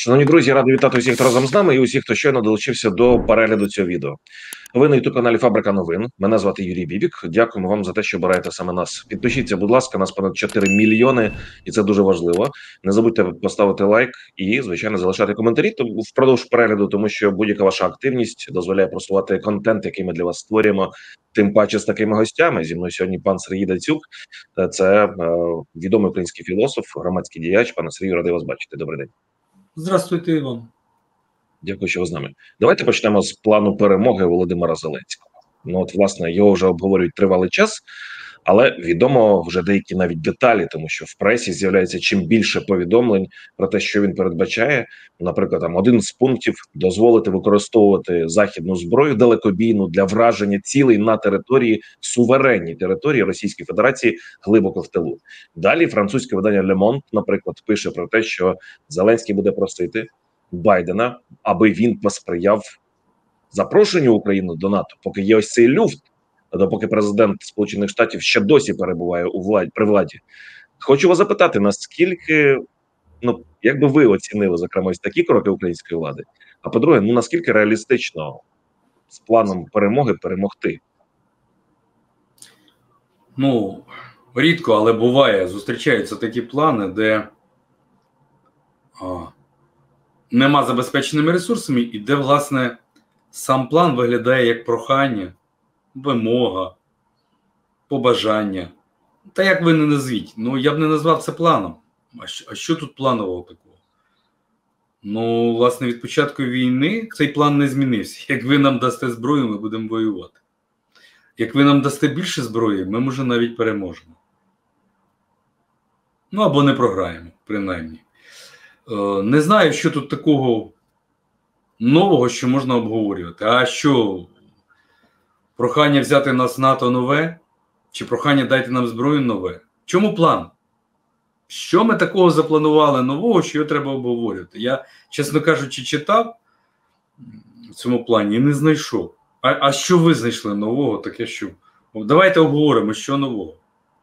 Шановні друзі, радий вітати усіх, хто разом з нами і усіх, хто щойно долучився до перегляду цього відео. Ви на youtube каналі Фабрика новин. Мене звати Юрій Бібік. Дякуємо вам за те, що обираєте саме нас. Підпишіться, будь ласка, нас понад 4 мільйони, і це дуже важливо. Не забудьте поставити лайк і, звичайно, залишати коментарі впродовж перегляду, тому що будь-яка ваша активність дозволяє просувати контент, який ми для вас створюємо. Тим паче з такими гостями зі мною сьогодні пан Сергій Дацюк. Це е, відомий український філософ, громадський діяч. Пане Сергію, радий вас бачити. Добрий день. Здравствуйте, Іван. Дякую, що ви з нами. Давайте почнемо з плану перемоги Володимира Зеленського. Ну, от, власне, його вже обговорюють тривалий час, але відомо вже деякі навіть деталі, тому що в пресі з'являється чим більше повідомлень про те, що він передбачає. Наприклад, там один з пунктів дозволити використовувати західну зброю далекобійну для враження цілей на території суверенній території Російської Федерації глибоко в тилу. Далі французьке видання Monde, наприклад, пише про те, що Зеленський буде просити. Байдена, аби він посприяв запрошенню України до НАТО, поки є ось цей люфт, допоки президент Сполучених Штатів ще досі перебуває у владі при владі. Хочу вас запитати, наскільки ну як би ви оцінили зокрема ось такі кроки української влади? А по-друге, ну наскільки реалістично з планом перемоги перемогти? Ну рідко, але буває, зустрічаються такі плани, де. А, нема забезпеченими ресурсами, і де, власне, сам план виглядає як прохання, вимога, побажання. Та як ви не назвіть? Ну, я б не назвав це планом. А що, а що тут планового такого? Ну, власне, від початку війни цей план не змінився. Як ви нам дасте зброю, ми будемо воювати. Як ви нам дасте більше зброї, ми може навіть переможемо. Ну або не програємо, принаймні. Е, не знаю, що тут такого нового, що можна обговорювати. А що прохання взяти нас НАТО нове? Чи прохання дайте нам зброю нове? Чому план? Що ми такого запланували нового, що його треба обговорювати? Я, чесно кажучи, читав в цьому плані і не знайшов. А а що ви знайшли нового? Таке що? Давайте обговоримо, що нового.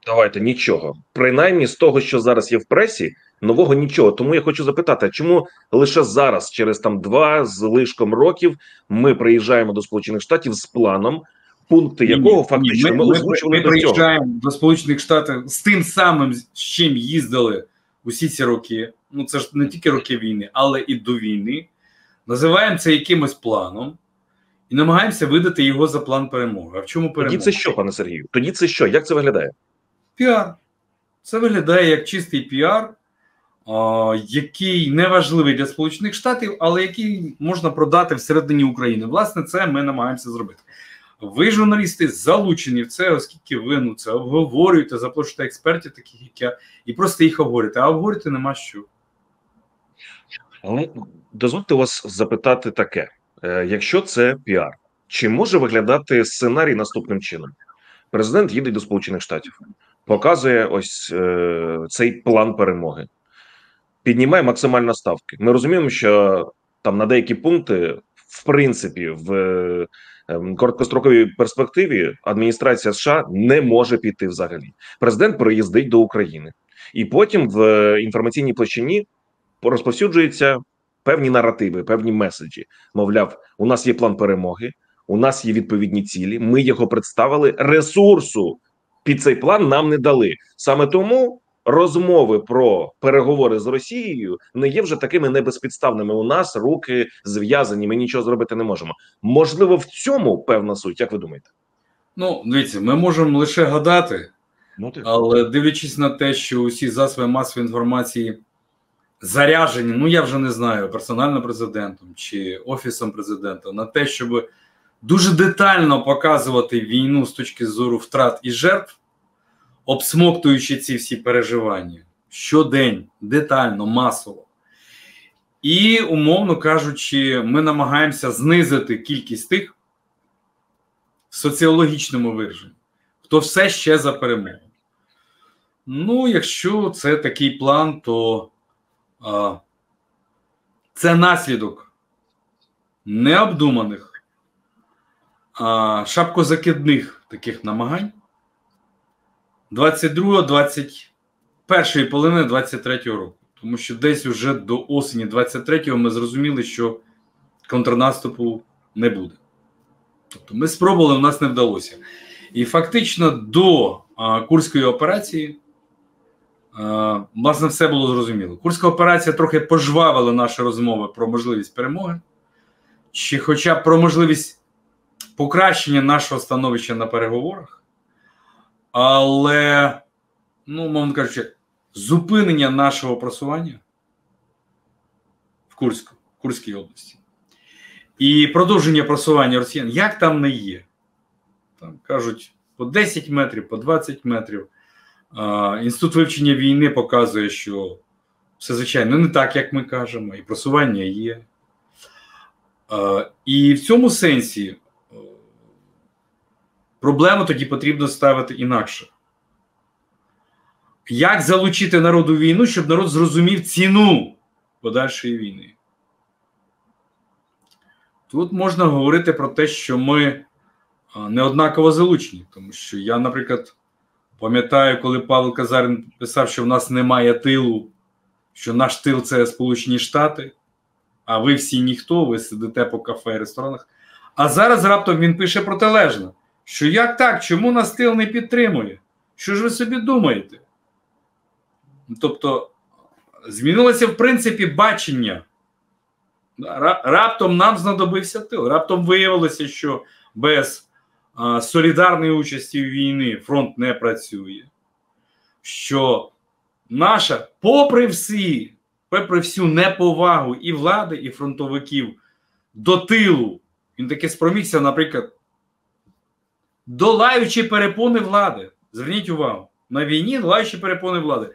Давайте нічого. Принаймні з того, що зараз є в пресі, нового нічого. Тому я хочу запитати, чому лише зараз, через там два з лишком років, ми приїжджаємо до Сполучених Штатів з планом, пункти якого фактично ми, ми озвучували ми, ми приїжджаємо до Сполучених Штатів з тим самим, з чим їздили усі ці роки. Ну це ж не тільки роки війни, але і до війни. Називаємо це якимось планом. І намагаємося видати його за план перемоги. А в чому перемога? Тоді це що, пане Сергію? Тоді це що? Як це виглядає? Піар. Це виглядає як чистий піар, який не важливий для Сполучених Штатів, але який можна продати всередині України. Власне, це ми намагаємося зробити. Ви, журналісти, залучені в це, оскільки ви ну, це обговорюєте, запрошуєте експертів, таких як я, і просто їх обговорюєте. А обговорювати нема що. Але дозвольте вас запитати таке: е, якщо це піар, чи може виглядати сценарій наступним чином? Президент їде до Сполучених Штатів, показує ось е, цей план перемоги піднімає максимально ставки. Ми розуміємо, що там на деякі пункти, в принципі, в короткостроковій перспективі адміністрація США не може піти взагалі. Президент приїздить до України, і потім в інформаційній площині розповсюджуються певні наративи, певні меседжі. Мовляв, у нас є план перемоги, у нас є відповідні цілі. Ми його представили. Ресурсу під цей план нам не дали саме тому розмови про переговори з Росією не є вже такими небезпідставними. У нас руки зв'язані. Ми нічого зробити не можемо. Можливо, в цьому певна суть. Як ви думаєте? Ну, дивіться, ми можемо лише гадати, ну, але дивлячись на те, що усі засоби масової інформації заряжені, ну я вже не знаю, персонально президентом чи офісом президента, на те, щоб дуже детально показувати війну з точки зору втрат і жертв обсмоктуючи ці всі переживання щодень, детально, масово. І, умовно кажучи, ми намагаємося знизити кількість тих в соціологічному вираженні, хто все ще за перемогу. Ну, якщо це такий план, то а, це наслідок необдуманих, а, шапкозакидних таких намагань. 22, 21 половини 23 року. Тому що десь уже до осені 23-го ми зрозуміли, що контрнаступу не буде. Тобто ми спробували, у нас не вдалося. І фактично до а, Курської операції а, власне все було зрозуміло. Курська операція трохи пожвавила наші розмови про можливість перемоги, чи хоча б про можливість покращення нашого становища на переговорах. Але, ну, мовно кажучи, зупинення нашого просування в Курську, в Курській області і продовження просування росіян, як там не є. Там кажуть по 10 метрів, по 20 метрів. А, Інститут вивчення війни показує, що все звичайно не так, як ми кажемо, і просування є. А, І в цьому сенсі проблему тоді потрібно ставити інакше. Як залучити народ у війну, щоб народ зрозумів ціну подальшої війни? Тут можна говорити про те, що ми неоднаково залучені, тому що я, наприклад, пам'ятаю, коли Павло Казарин писав, що в нас немає тилу, що наш тил це Сполучені Штати, а ви всі ніхто, ви сидите по кафе і ресторанах. А зараз раптом він пише протилежно, що як так, чому нас тил не підтримує? Що ж ви собі думаєте? Тобто змінилося в принципі бачення. Раптом нам знадобився тил. Раптом виявилося, що без а, солідарної участі в війні фронт не працює. Що наша, попри всі, попри всю неповагу і влади, і фронтовиків до тилу, він таки спромігся, наприклад, долаючи перепони влади. Зверніть увагу, на війні долаючи перепони влади,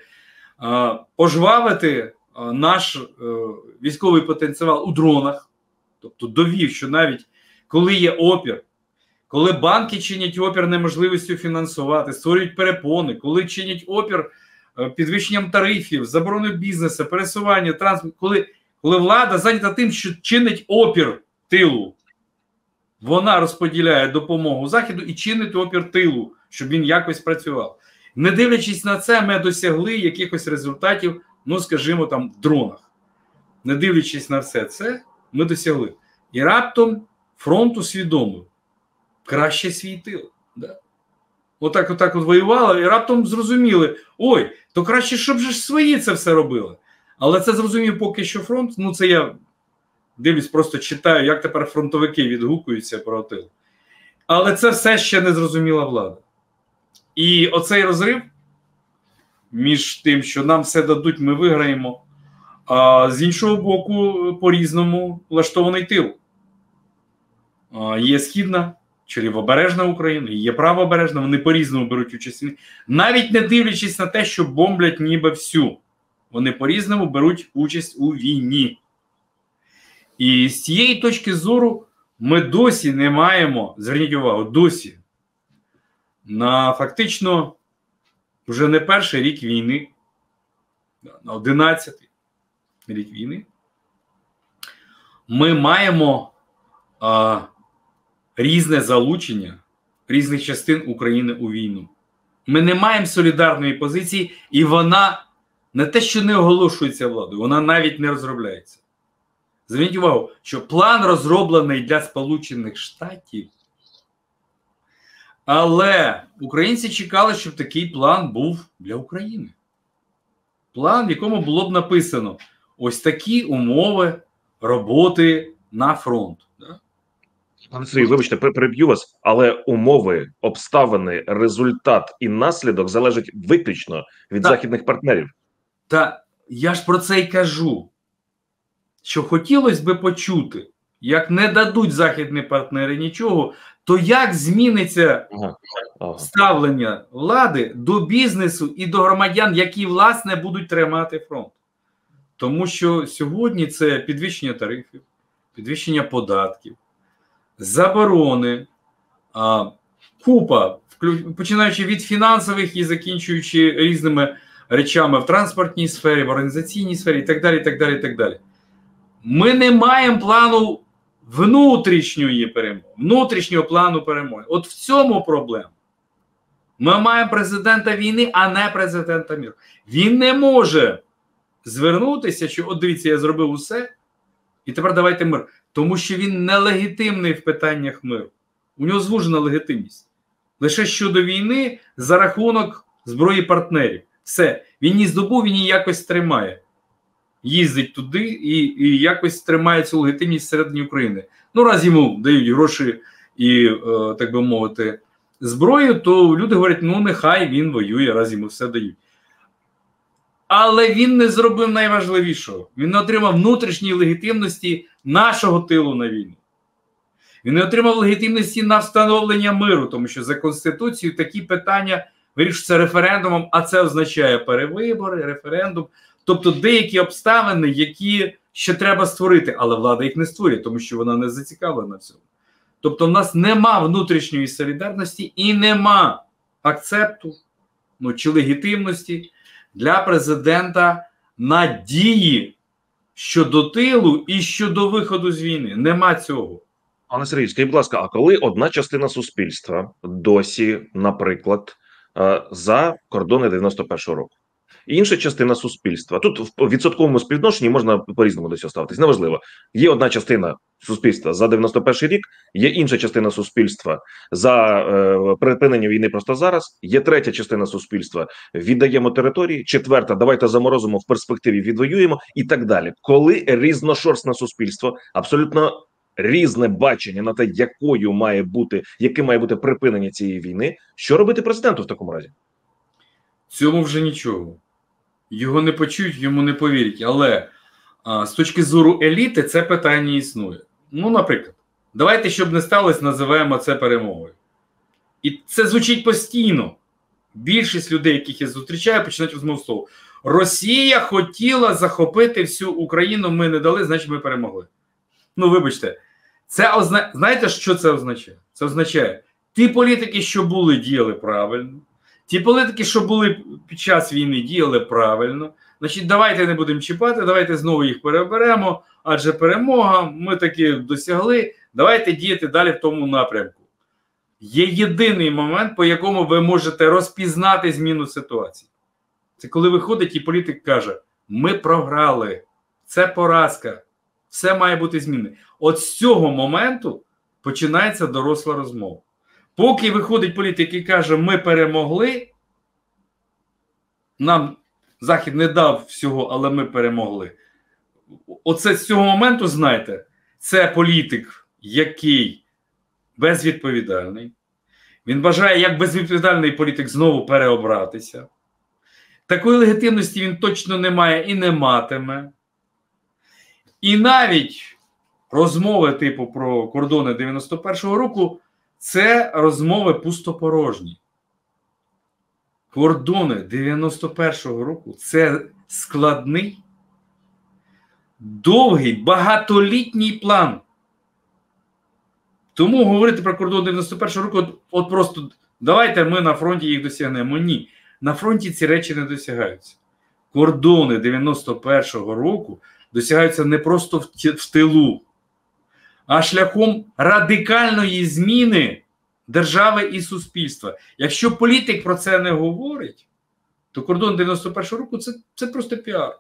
пожвавити наш е, військовий потенціал у дронах, тобто довів, що навіть коли є опір, коли банки чинять опір неможливістю фінансувати, створюють перепони, коли чинять опір е, підвищенням тарифів, забороною бізнесу, пересування, транспорту, коли, коли влада зайнята тим, що чинить опір тилу, вона розподіляє допомогу заходу і чинить опір тилу, щоб він якось працював. Не дивлячись на це, ми досягли якихось результатів ну скажімо, там в дронах. Не дивлячись на все це, ми досягли. І раптом фронт усвідомив краще свій тил. Да? Отак, отак от воювали, і раптом зрозуміли: ой, то краще, щоб же свої це все робили. Але це зрозумів поки що фронт. Ну, це я дивлюсь, просто читаю, як тепер фронтовики відгукуються про тил. Але це все ще не зрозуміла влада. І оцей розрив між тим, що нам все дадуть, ми виграємо. А з іншого боку, по-різному влаштований тил. А, Є східна чи лівобережна Україна, є правобережна, вони по-різному беруть участь. Навіть не дивлячись на те, що бомблять ніби всю. Вони по-різному беруть участь у війні. І з цієї точки зору ми досі не маємо, зверніть увагу, досі на фактично вже не перший рік війни, на 11 рік війни, ми маємо а, різне залучення різних частин України у війну. Ми не маємо солідарної позиції, і вона не те, що не оголошується владою, вона навіть не розробляється. Зверніть увагу, що план розроблений для Сполучених Штатів. Але українці чекали, щоб такий план був для України. План, в якому було б написано: ось такі умови роботи на фронт. Пане Сергій, вибачте, переб'ю вас, але умови, обставини, результат і наслідок залежать виключно від так. західних партнерів. Та я ж про це й кажу. Що хотілося би почути, як не дадуть західні партнери нічого, то як зміниться ставлення влади до бізнесу і до громадян, які власне будуть тримати фронт? Тому що сьогодні це підвищення тарифів, підвищення податків, заборони, купа, починаючи від фінансових і закінчуючи різними речами в транспортній сфері, в організаційній сфері і так далі. і так далі, і так далі. Ми не маємо плану внутрішньої перемоги, внутрішнього плану перемоги. От в цьому проблема. Ми маємо президента війни, а не президента міру. Він не може звернутися, що от дивіться, я зробив усе, і тепер давайте мир. Тому що він нелегітимний в питаннях миру. У нього звужена легітимність. Лише щодо війни за рахунок зброї партнерів. Все, він її здобув, він її якось тримає. Їздить туди і і якось тримає цю легітимність всередині України. Ну, раз йому дають гроші і, е, так би мовити, зброю, то люди говорять: ну, нехай він воює, раз йому все дають. Але він не зробив найважливішого. Він не отримав внутрішньої легітимності нашого тилу на війну. Він не отримав легітимності на встановлення миру, тому що за Конституцією такі питання вирішуються референдумом, а це означає перевибори, референдум, тобто деякі обставини, які ще треба створити, але влада їх не створює, тому що вона не зацікавлена в цьому. Тобто, в нас нема внутрішньої солідарності і нема акцепту ну, чи легітимності для президента надії щодо тилу і щодо виходу з війни. Нема цього. Пане Сергій, скажіть, будь ласка, а коли одна частина суспільства досі, наприклад, е, за кордони 91-го року, інша частина суспільства тут в відсотковому співвідношенні можна по різному до цього ставитись. Неважливо, є одна частина суспільства за 91-й рік, є інша частина суспільства за е, припинення війни просто зараз. Є третя частина суспільства. Віддаємо території. Четверта, давайте заморозимо в перспективі, відвоюємо і так далі. Коли різношорстне суспільство абсолютно різне бачення на те, якою має бути, яким має бути припинення цієї війни, що робити президенту в такому разі? Цьому вже нічого. Його не почують, йому не повірять. Але а, з точки зору еліти це питання існує. Ну, наприклад, давайте, щоб не сталося, називаємо це перемогою. І це звучить постійно. Більшість людей, яких я зустрічаю, починають розмову з того. Росія хотіла захопити всю Україну, ми не дали, значить ми перемогли. Ну, вибачте, це озна... знаєте, що це означає? Це означає, ті політики, що були, діяли правильно. Ті політики, що були під час війни, діяли правильно. Значить, давайте не будемо чіпати, давайте знову їх переберемо. Адже перемога ми таки досягли. Давайте діяти далі в тому напрямку. Є єдиний момент, по якому ви можете розпізнати зміну ситуації. Це коли виходить і політик каже: ми програли, це поразка, все має бути змінне. От з цього моменту починається доросла розмова. Поки виходить політик і каже, ми перемогли, нам Захід не дав всього, але ми перемогли. Оце з цього моменту, знаєте, це політик, який безвідповідальний. Він бажає, як безвідповідальний політик, знову переобратися. Такої легітимності він точно не має і не матиме. І навіть розмови, типу, про кордони 91-го року це розмови пустопорожні. Кордони 91-го року це складний, довгий, багатолітній план. Тому говорити про кордон 91-го року, от, от просто давайте ми на фронті їх досягнемо. Ні. На фронті ці речі не досягаються. Кордони 91-го року досягаються не просто в, в тилу а шляхом радикальної зміни держави і суспільства. Якщо політик про це не говорить, то кордон 91-го року це, це просто піар.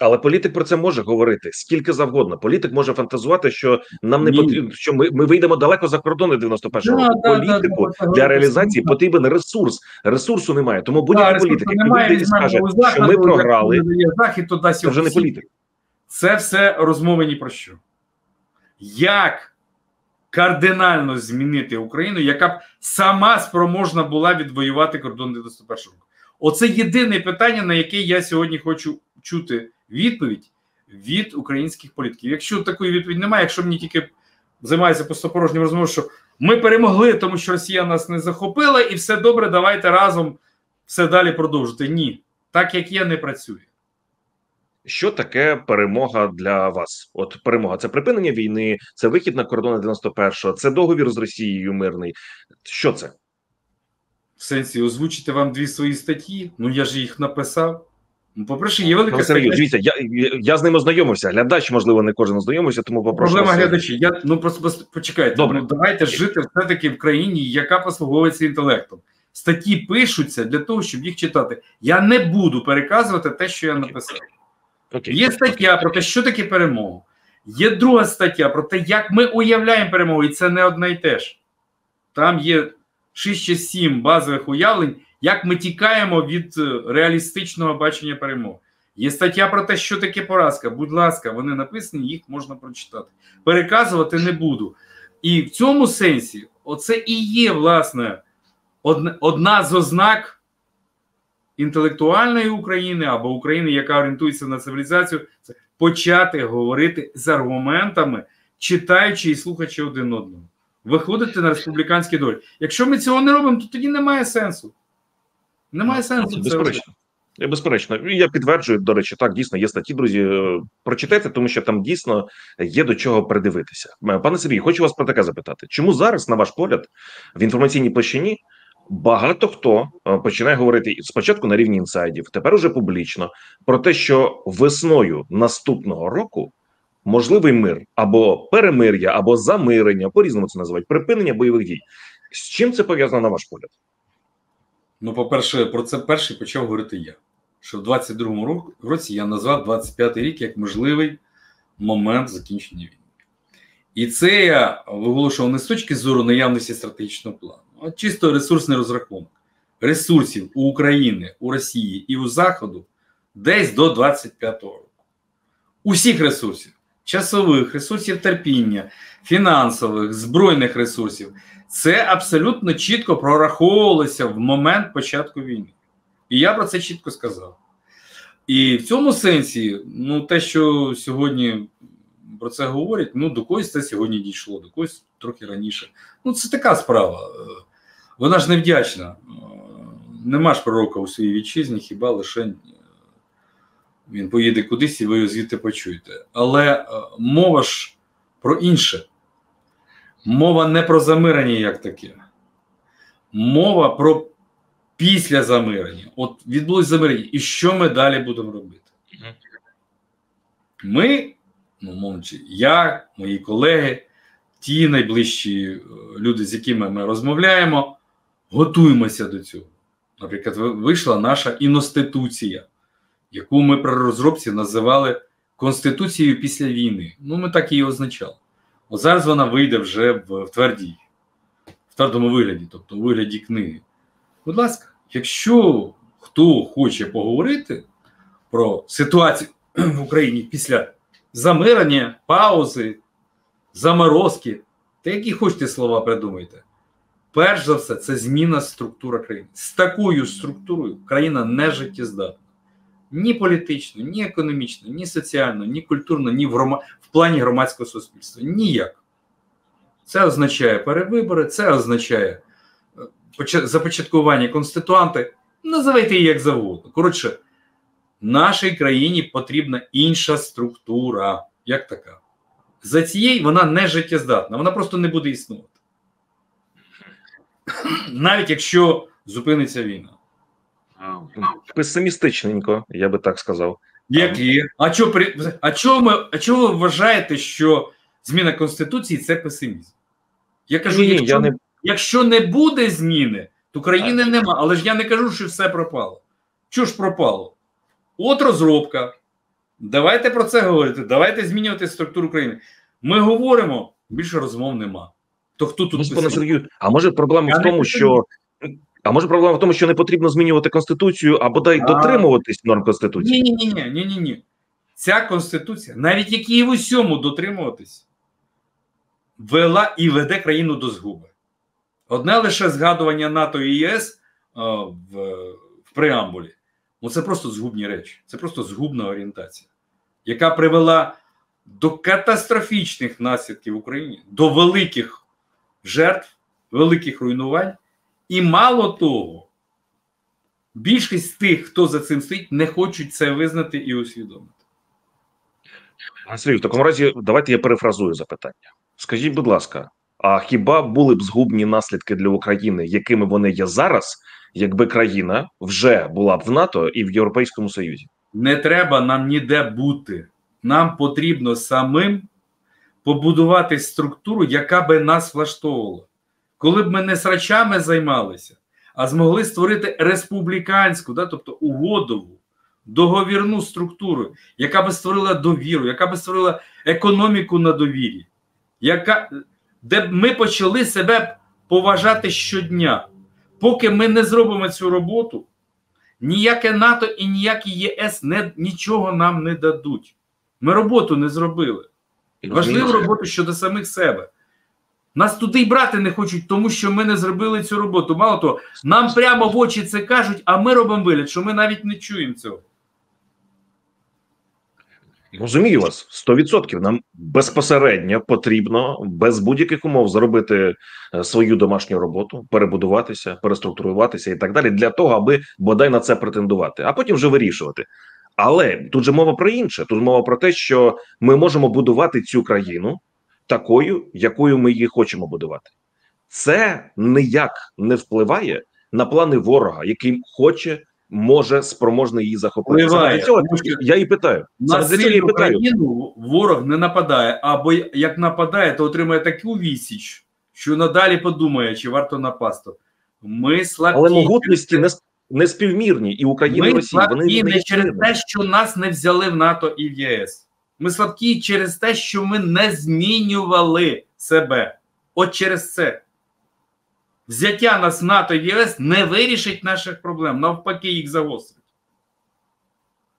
Але політик про це може говорити скільки завгодно. Політик може фантазувати, що нам не потрібно, що ми ми вийдемо далеко за кордони 91-го да, року. Політику да, да, для реалізації да. потрібен ресурс. Ресурсу немає. Тому будь-який політик, який і скаже, що ми програли, захід туди вже не політик. Це все розмови ні про що як кардинально змінити Україну, яка б сама спроможна була відвоювати кордон 91 року. Оце єдине питання, на яке я сьогодні хочу чути відповідь від українських політиків. Якщо такої відповіді немає, якщо мені тільки займається пустопорожнім розмовою, що ми перемогли, тому що Росія нас не захопила, і все добре, давайте разом все далі продовжити. Ні, так як є, не працює. Що таке перемога для вас? От перемога це припинення війни, це вихід на кордони 91-го, це договір з Росією мирний. Що це? В сенсі озвучити вам дві свої статті. Ну я ж їх написав. Ну, по-перше, є велика Сергій, дивіться, я я з ним ознайомився. Глядач, можливо, не кожен ознайомився, тому попрошу. Проблема глядачі. Я ну просто почекайте. Добре. Ну, давайте жити все-таки в країні, яка послуговується інтелектом. Статті пишуться для того, щоб їх читати. Я не буду переказувати те, що я написав. Окей. Є стаття про те, що таке перемога. Є друга стаття про те, як ми уявляємо перемогу, і це не одне й те ж. Там є 6 чи 7 базових уявлень, як ми тікаємо від е, реалістичного бачення перемоги. Є стаття про те, що таке поразка. Будь ласка, вони написані, їх можна прочитати. Переказувати не буду. І в цьому сенсі, оце і є, власне, одна, одна з ознак інтелектуальної України або України, яка орієнтується на цивілізацію, це почати говорити з аргументами, читаючи і слухаючи один одного. Виходити на республіканські долі. Якщо ми цього не робимо, то тоді немає сенсу. Немає сенсу. це Безперечно. Безперечно, я підтверджую, до речі, так дійсно є статті, друзі. е, Прочитайте, тому що там дійсно є до чого придивитися. Е, Пане Сергію, хочу вас про таке запитати: чому зараз, на ваш погляд, в інформаційній площині багато хто е, починає говорити спочатку на рівні інсайдів, тепер уже публічно про те, що весною наступного року можливий мир або перемир'я, або замирення, по різному це називають, припинення бойових дій. З чим це пов'язано на ваш погляд? Ну, по-перше, про це перший почав говорити я. Що в 22-му році я назвав 25-й рік як можливий момент закінчення війни. І це я виголошував не з точки зору наявності стратегічного плану, а чисто ресурсний розрахунок. Ресурсів у України, у Росії і у Заходу десь до 25-го року. Усіх ресурсів, часових, ресурсів терпіння, фінансових, збройних ресурсів. Це абсолютно чітко прораховувалося в момент початку війни. І я про це чітко сказав. І в цьому сенсі, ну, те, що сьогодні про це говорять, ну, до когось це сьогодні дійшло, до когось трохи раніше. Ну, це така справа. Е, Вона ж невдячна. Е, Нема ж пророка у своїй вітчизні, хіба лише е, він поїде кудись і ви його звідти почуєте. Але мова ж про інше. Мова не про замирення як таке. Мова про після замирення. От відбулось замирення. І що ми далі будемо робити? Ми, ну, мовчи, я, мої колеги, ті найближчі е, люди, з якими ми розмовляємо, готуємося до цього. Наприклад, вийшла наша інституція, яку ми при розробці називали Конституцією після війни. Ну, ми так її означали. От зараз вона вийде вже в, в твердій, в твердому вигляді, тобто у вигляді книги. Будь ласка, якщо хто хоче поговорити про ситуацію в Україні після замирення, паузи, заморозки, та які хочете слова придумайте. Перш за все, це зміна структури країни. З такою структурою країна не життєздатна. Ні політично, ні економічно, ні соціально, ні культурно, ні в, грома... в плані громадського суспільства. Ніяк. Це означає перевибори, це означає е, започаткування конституанти. Називайте її як завгодно. Коротше, нашій країні потрібна інша структура, як така. За цією вона не життєздатна, вона просто не буде існувати. Навіть якщо зупиниться війна. Песимістичненько, я би так сказав. Які? А чого при... а чого ми а чого ви вважаєте, що зміна Конституції це песимізм? Я кажу, Ні, якщо, я не якщо не буде зміни, то країни нема. Але ж я не кажу, що все пропало. Що ж пропало? От розробка. Давайте про це говорити. Давайте змінювати структуру країни. Ми говоримо, більше розмов нема. То хто тут Ну, пане? Сергію, а може проблема Я в не тому, що а може проблема в тому, що не потрібно змінювати конституцію, а бодай А. дотримуватись норм конституції? Ні, ні, ні, ні, ні, ні. Ця конституція, навіть як і в усьому дотримуватись, вела і веде країну до згуби. Одне лише згадування НАТО і ЄС в, в преамбулі. Ну це просто згубні речі, це просто згубна орієнтація, яка привела до катастрофічних наслідків в Україні, до великих жертв, великих руйнувань. І мало того, більшість тих, хто за цим стоїть, не хочуть це визнати і усвідомити. Пане в такому разі давайте я перефразую запитання. Скажіть, будь ласка, а хіба були б згубні наслідки для України, якими вони є зараз, якби країна вже була б в НАТО і в Європейському Союзі? Не треба нам ніде бути. Нам потрібно самим побудувати структуру, яка би нас влаштовувала. Коли б ми не срачами займалися, а змогли створити республіканську, да, тобто угодову, договірну структуру, яка би створила довіру, яка би створила економіку на довірі, яка, де б ми почали себе поважати щодня. Поки ми не зробимо цю роботу, ніяке НАТО і ніякі ЄС не, нічого нам не дадуть. Ми роботу не зробили. Важливу роботу щодо самих себе. Нас туди й брати не хочуть, тому що ми не зробили цю роботу. Мало того, нам прямо в очі це кажуть, а ми робимо вигляд, що ми навіть не чуємо цього. Розумію вас 100%. Нам безпосередньо потрібно без будь-яких умов зробити е, свою домашню роботу, перебудуватися, переструктуруватися і так далі, для того, аби бодай на це претендувати, а потім вже вирішувати. Але тут же мова про інше. Тут мова про те, що ми можемо будувати цю країну такою, якою ми її хочемо будувати. Це ніяк не впливає на плани ворога, який хоче може спроможний її захопити. Саме цього я і питаю. На сильну країну ворог не нападає, або як нападає, то отримає таку відсіч, що надалі подумає, чи варто напасти. Ми слабкі. Але могутності не не співмірні і Україна і Росія. Вони не через те, що нас не взяли в НАТО і в ЄС. Ми слабкі через те, що ми не змінювали себе. От через це. Взяття нас НАТО і ЄС не вирішить наших проблем, навпаки, їх загострить.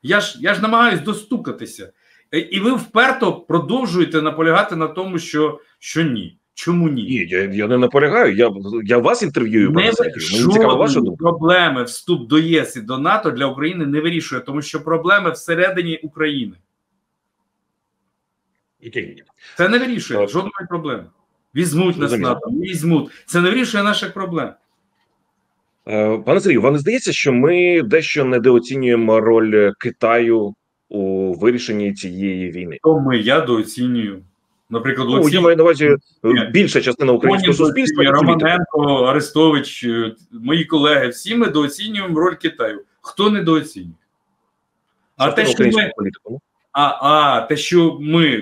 Я ж я ж намагаюсь достукатися. І ви вперто продовжуєте наполягати на тому, що що ні. Чому ні? Ні, я я не наполягаю. Я я вас інтерв'юю. Не думка. Проблеми вступ до ЄС і до НАТО для України не вирішує, тому що проблеми всередині України. Це не вирішує жодної проблеми. Візьмуть нас НАТО, візьмуть. Це не вирішує наших проблем. Е, пане Сергію, вам не здається, що ми дещо недооцінюємо роль Китаю у вирішенні цієї війни? То ми я дооцінюю. Наприклад, ну, я маю на увазі е, більша частина українського суспільства. Романенко, Арестович, е, мої колеги, всі ми дооцінюємо роль Китаю. Хто недооцінює? А те, що ми... політику. А а те, що ми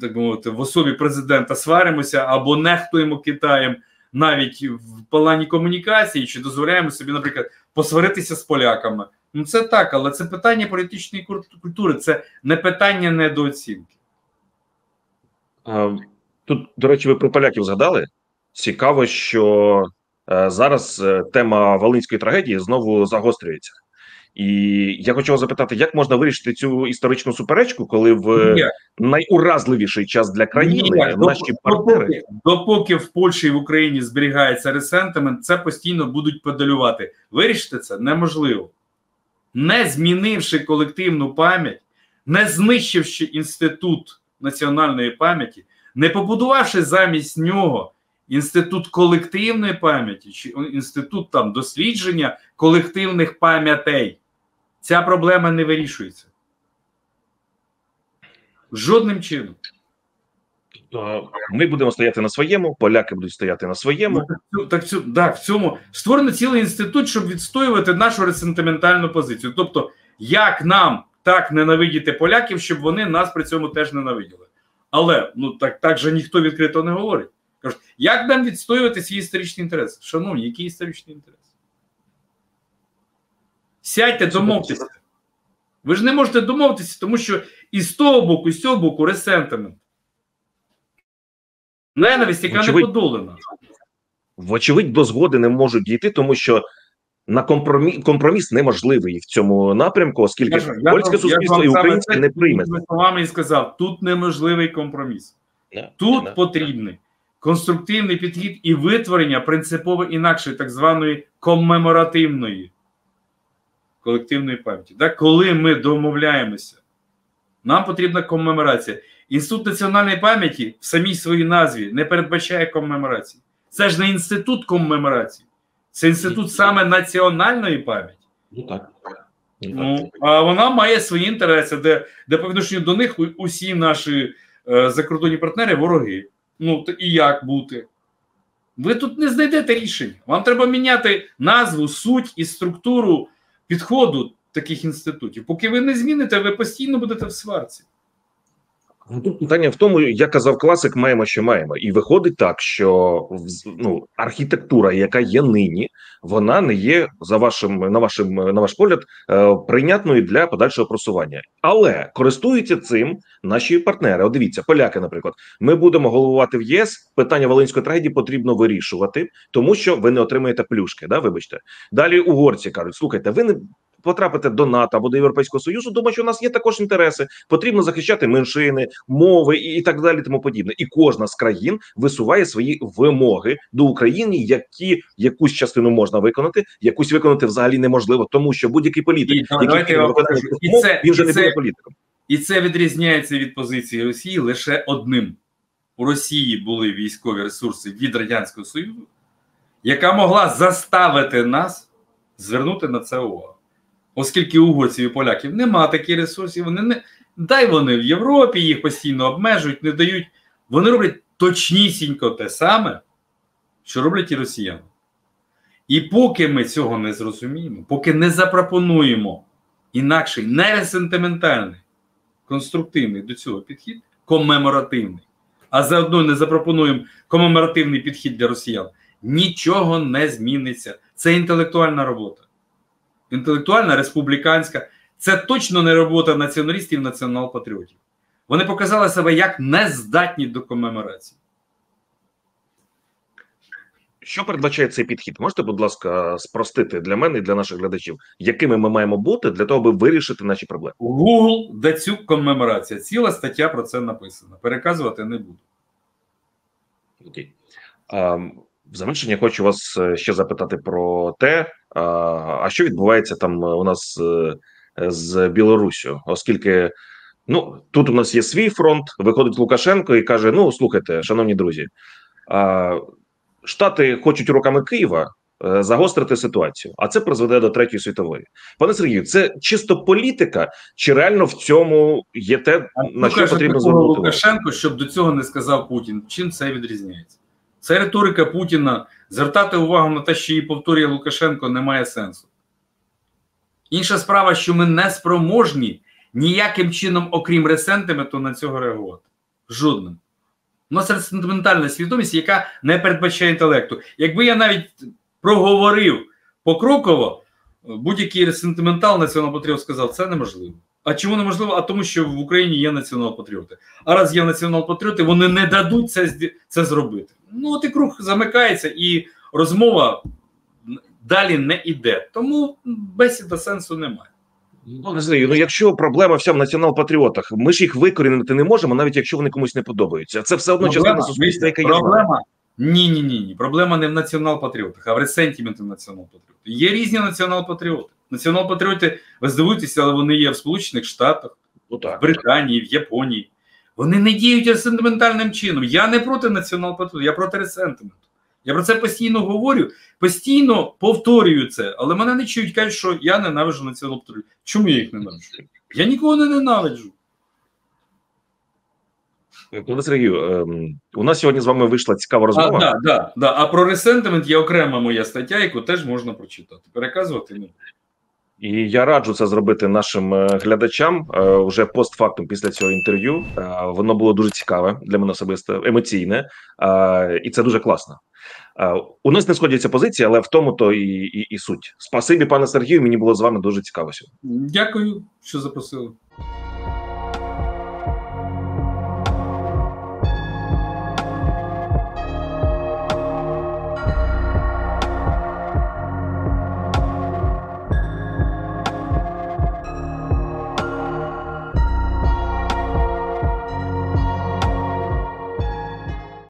так мовити, в особі президента сваримося або нехтуємо Китаєм навіть в плані комунікації, чи дозволяємо собі, наприклад, посваритися з поляками. Ну це так, але це питання політичної культури, це не питання недооцінки. Тут, до речі, ви про поляків згадали. Цікаво, що е, зараз е, тема Волинської трагедії знову загострюється. І я хочу вас запитати, як можна вирішити цю історичну суперечку, коли в Ні. найуразливіший час для країни Ні. наші партнери допоки, допоки в Польщі і в Україні зберігається ресентимент, це постійно будуть подалювати. Вирішити це неможливо, не змінивши колективну пам'ять, не знищивши інститут національної пам'яті, не побудувавши замість нього інститут колективної пам'яті чи інститут там дослідження колективних пам'ятей. Ця проблема не вирішується. Жодним чином. Ми будемо стояти на своєму, поляки будуть стояти на своєму. Ну, так, так, так, в цьому створено цілий інститут, щоб відстоювати нашу ресентиментальну позицію. Тобто, як нам так ненавидіти поляків, щоб вони нас при цьому теж ненавиділи. Але ну так так же ніхто відкрито не говорить. Кажуть, як нам відстоювати свій історичний інтерес? Шановні, який історичний інтерес? Сядьте, домовтеся. Ви ж не можете домовитися, тому що і з того боку, і з цього боку ресентимент. Ненависть, яка Вочевидь, не подолана. Вочевидь, до згоди не можуть дійти, тому що на компроміс компроміс неможливий в цьому напрямку, оскільки я, польське я, суспільство я і українське не прийме. словами і сказав: тут неможливий компроміс, yeah, тут yeah. потрібний конструктивний підхід і витворення принципово інакшої так званої коммеморативної колективної пам'яті. Так, коли ми домовляємося, нам потрібна коммеморація. Інститут національної пам'яті в самій своїй назві не передбачає коммеморації. Це ж не інститут коммеморації. Це інститут саме національної пам'яті. Ну так. Ну, А вона має свої інтереси, де де по відношенню до них усі наші е, закордонні партнери вороги. Ну то і як бути? Ви тут не знайдете рішення. Вам треба міняти назву, суть і структуру підходу таких інститутів. Поки ви не зміните, ви постійно будете в сварці. Тут питання в тому, як казав класик, маємо, що маємо, і виходить так, що ну, архітектура, яка є нині, вона не є за вашим на вашим на ваш погляд е, прийнятною для подальшого просування, але користуються цим наші партнери. От дивіться, поляки, наприклад, ми будемо головувати в ЄС. Питання волинської трагедії потрібно вирішувати, тому що ви не отримуєте плюшки. Да, вибачте. Далі угорці кажуть: слухайте, ви не. Потрапите до НАТО або до Європейського Союзу, думаю, що у нас є також інтереси. Потрібно захищати меншини, мови і, так далі, тому подібне. І кожна з країн висуває свої вимоги до України, які якусь частину можна виконати, якусь виконати взагалі неможливо, тому що будь-який політик, І давайте який я покажу. І це- він вже не це- буде політиком. І це відрізняється від позиції Росії лише одним: у Росії були військові ресурси від Радянського Союзу, яка могла заставити нас звернути на це увагу. Оскільки угорців і поляків нема таких ресурсів, вони не дай вони в Європі їх постійно обмежують, не дають. Вони роблять точнісінько те саме, що роблять і росіяни. І поки ми цього не зрозуміємо, поки не запропонуємо інакший, не сентиментальний, конструктивний до цього підхід, комеморативний, а заодно не запропонуємо комеморативний підхід для росіян, нічого не зміниться. Це інтелектуальна робота. Інтелектуальна, республіканська. Це точно не робота націоналістів, націонал-патріотів. Вони показали себе як нездатні до комеморації. Що передбачає цей підхід? Можете, будь ласка, спростити для мене і для наших глядачів, якими ми маємо бути для того, аби вирішити наші проблеми? Google Дацюк комеморація. Ціла стаття про це написана. Переказувати не буду. Окей. А, в завершення хочу вас е, ще запитати про те, а, а що відбувається там е, у нас е, з Білоруссю, оскільки ну тут у нас є свій фронт, виходить Лукашенко і каже: Ну, слухайте, шановні друзі, а, Штати хочуть руками Києва. е, Загострити ситуацію, а це призведе до третьої світової. Пане Сергію, це чисто політика, чи реально в цьому є те, на Ну, що каже потрібно звернути? Лукашенко, щоб до цього не сказав Путін. Чим це відрізняється? Це риторика Путіна. Звертати увагу на те, що її повторює Лукашенко, немає сенсу. Інша справа, що ми не спроможні ніяким чином, окрім ресентименту, на цього реагувати. Жодним. У нас сентиментальна свідомість, яка не передбачає інтелекту. Якби я навіть проговорив покроково, будь-який сентиментал націонал-патріот сказав, це неможливо. А чому неможливо? А тому, що в Україні є націонал-патріоти. А раз є націонал-патріоти, вони не дадуть це, це зробити. Ну, от і круг замикається, і розмова далі не йде. Тому бесіда сенсу немає. Пане Сергію, ну якщо проблема вся в націонал-патріотах, ми ж їх викорінити не можемо, навіть якщо вони комусь не подобаються. Це все одно частина суспільства, яка є. проблема. Ні, ні, ні, ні. Проблема не в націонал-патріотах, а в ресентіменті націонал-патріотів. Є різні націонал-патріоти. Націонал-патріоти, ви здивуєтеся, але вони є в Сполучених Штатах, Ну в так. Британії, в Японії. Вони не діють сентиментальним чином. Я не проти націонал-патріотів, я проти ресентименту. Я про це постійно говорю, постійно повторюю це, але мене не чують, кажуть, що я ненавиджу націонал-патріотів. Чому я їх ненавиджу? Я нікого не ненавиджу. Пане Сергію, ем, у нас сьогодні з вами вийшла цікава А, розмова. да, да, да. а про ресентимент є окрема моя стаття, яку теж можна прочитати. Переказувати не. І я раджу це зробити нашим е, глядачам е, вже постфактум після цього інтерв'ю. Е, Воно було дуже цікаве для мене особисто, емоційне, і це дуже класно. У нас не сходяться позиції, але в тому то і, і, і суть. Спасибі, пане Сергію. Мені було з вами дуже цікаво. Дякую, що запросили.